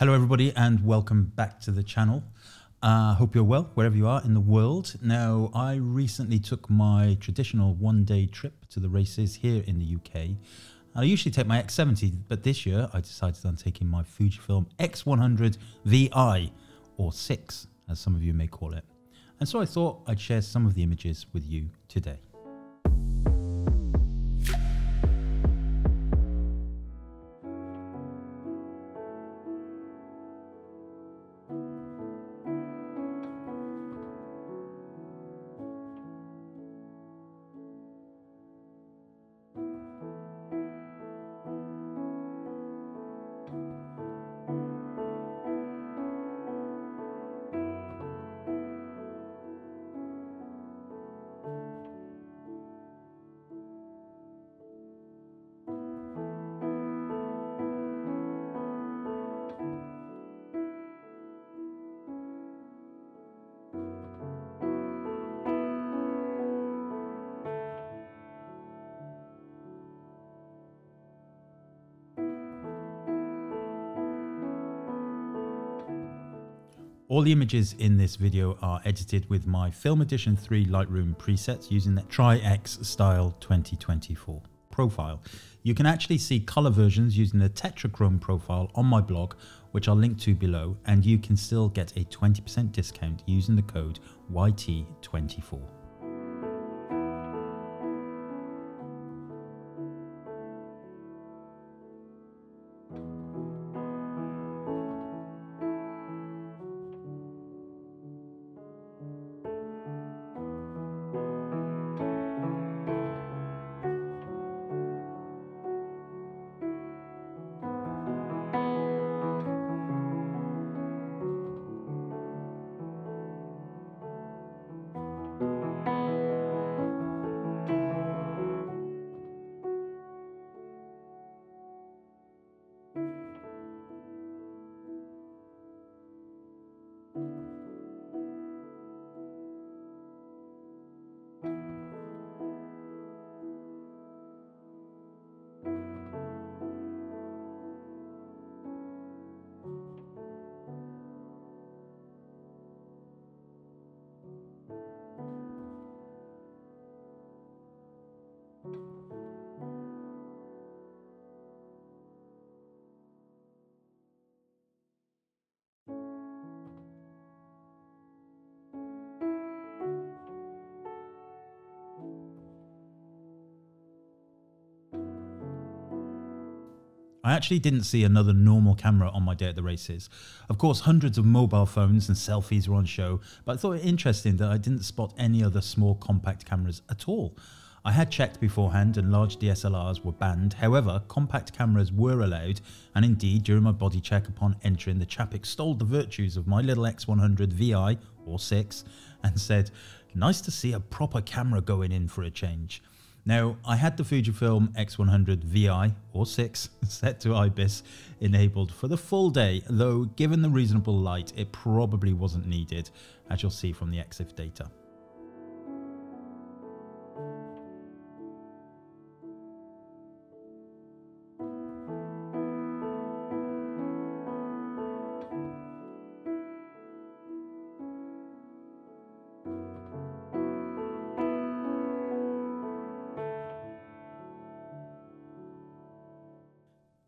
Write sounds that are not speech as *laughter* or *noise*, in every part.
Hello, everybody, and welcome back to the channel. Uh, hope you're well wherever you are in the world. Now, I recently took my traditional one day trip to the races here in the UK. I usually take my X70, but this year I decided on taking my Fujifilm X100 VI, or 6, as some of you may call it. And so I thought I'd share some of the images with you today. All the images in this video are edited with my Film Edition 3 Lightroom presets using the Tri-X Style 2024 profile. You can actually see color versions using the Tetrachrome profile on my blog, which I'll link to below, and you can still get a 20% discount using the code YT24. I actually didn't see another normal camera on my day at the races. Of course, hundreds of mobile phones and selfies were on show, but I thought it interesting that I didn't spot any other small compact cameras at all. I had checked beforehand and large DSLRs were banned, however, compact cameras were allowed, and indeed, during my body check upon entering, the chap extolled the virtues of my little X100 VI, or 6, and said, Nice to see a proper camera going in for a change. Now, I had the Fujifilm X100 VI or 6 *laughs* set to IBIS enabled for the full day, though given the reasonable light, it probably wasn't needed, as you'll see from the EXIF data.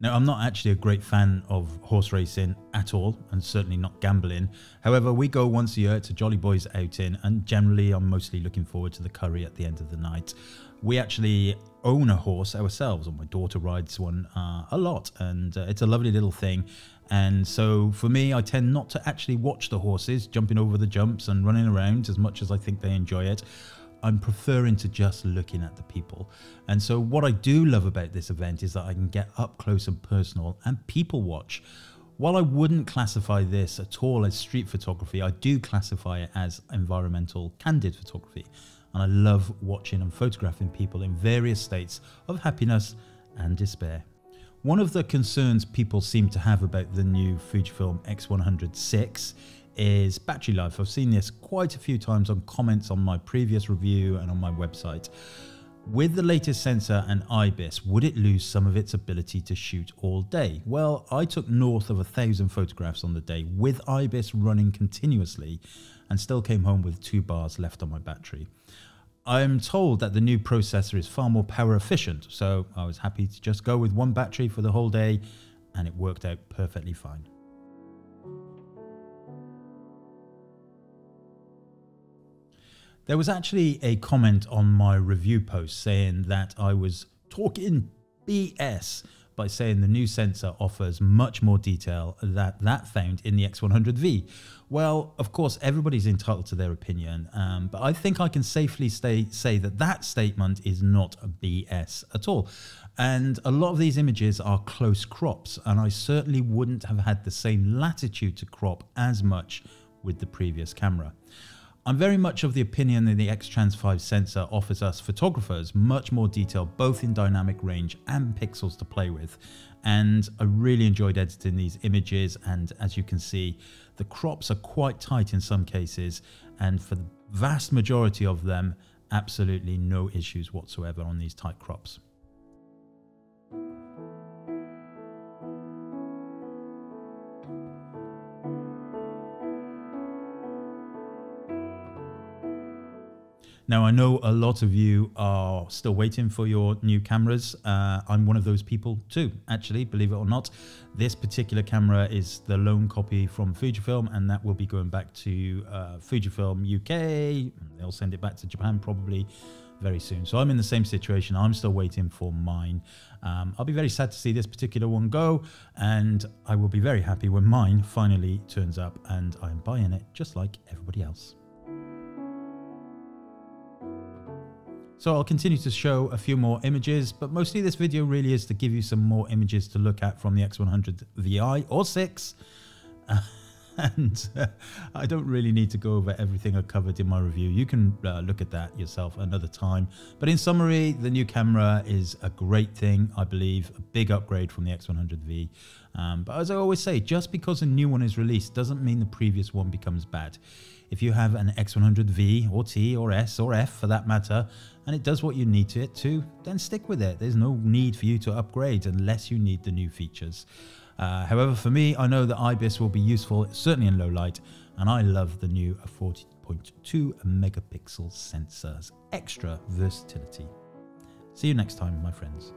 Now, I'm not actually a great fan of horse racing at all, and certainly not gambling. However, we go once a year. A Jolly Boys outing, and generally, I'm mostly looking forward to the curry at the end of the night. We actually own a horse ourselves, and my daughter rides one uh, a lot, and uh, it's a lovely little thing. And so, for me, I tend not to actually watch the horses jumping over the jumps and running around as much as I think they enjoy it. I'm preferring to just looking at the people. And so what I do love about this event is that I can get up close and personal and people watch. While I wouldn't classify this at all as street photography, I do classify it as environmental candid photography. And I love watching and photographing people in various states of happiness and despair. One of the concerns people seem to have about the new Fujifilm X100 is battery life. I've seen this quite a few times on comments on my previous review and on my website. With the latest sensor and IBIS, would it lose some of its ability to shoot all day? Well, I took north of a thousand photographs on the day with IBIS running continuously and still came home with two bars left on my battery. I'm told that the new processor is far more power efficient, so I was happy to just go with one battery for the whole day and it worked out perfectly fine. There was actually a comment on my review post saying that I was talking BS by saying the new sensor offers much more detail that that found in the X100V. Well, of course, everybody's entitled to their opinion, um, but I think I can safely stay, say that that statement is not a BS at all. And a lot of these images are close crops, and I certainly wouldn't have had the same latitude to crop as much with the previous camera. I'm very much of the opinion that the X-Trans 5 sensor offers us photographers much more detail both in dynamic range and pixels to play with. And I really enjoyed editing these images. And as you can see the crops are quite tight in some cases. And for the vast majority of them absolutely no issues whatsoever on these tight crops. Now, I know a lot of you are still waiting for your new cameras. Uh, I'm one of those people too, actually, believe it or not. This particular camera is the loan copy from Fujifilm, and that will be going back to uh, Fujifilm UK. They'll send it back to Japan probably very soon. So I'm in the same situation. I'm still waiting for mine. Um, I'll be very sad to see this particular one go, and I will be very happy when mine finally turns up and I'm buying it just like everybody else. So I'll continue to show a few more images, but mostly this video really is to give you some more images to look at from the X100 VI or 6. *laughs* *laughs* And uh, I don't really need to go over everything I covered in my review. You can uh, look at that yourself another time. But in summary, the new camera is a great thing, I believe, a big upgrade from the X100V. Um, but as I always say, just because a new one is released doesn't mean the previous one becomes bad. If you have an X100V or T or S or F for that matter, and it does what you need to it to, then stick with it. There's no need for you to upgrade unless you need the new features. Uh, however, for me, I know that IBIS will be useful, certainly in low light, and I love the new 40.2 megapixel sensors. Extra versatility. See you next time, my friends.